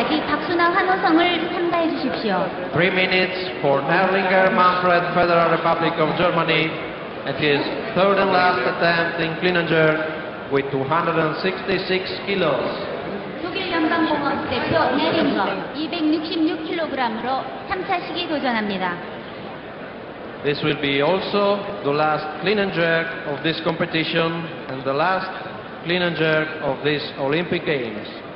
선수께서는 때까지 박수나 환호성을 삼가해 주십시오. Three minutes for Nerlinger Manfred, Federal Republic of Germany, at his third and last attempt in clean with 266 kilos. 독일 연방공업 대표 네링거 266kg으로 3차 시기 도전합니다. This will be also the last clean and jerk of this competition and the last clean and jerk of these Olympic Games.